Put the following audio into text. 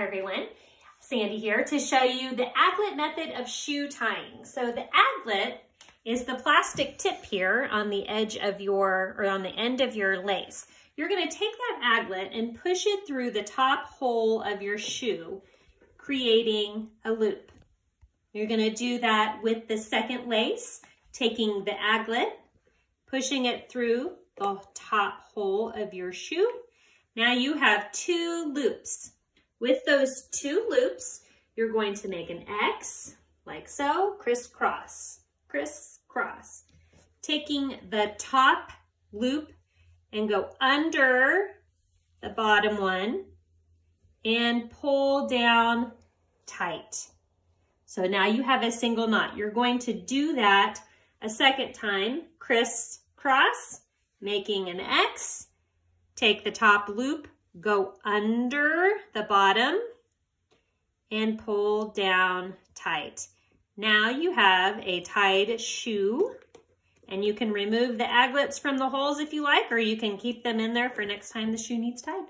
Hi everyone, Sandy here to show you the aglet method of shoe tying. So the aglet is the plastic tip here on the edge of your, or on the end of your lace. You're gonna take that aglet and push it through the top hole of your shoe, creating a loop. You're gonna do that with the second lace, taking the aglet, pushing it through the top hole of your shoe. Now you have two loops. With those two loops, you're going to make an X, like so, crisscross, crisscross. Taking the top loop and go under the bottom one and pull down tight. So now you have a single knot. You're going to do that a second time, crisscross, making an X, take the top loop, go under the bottom and pull down tight. Now you have a tied shoe and you can remove the aglets from the holes if you like, or you can keep them in there for next time the shoe needs tied.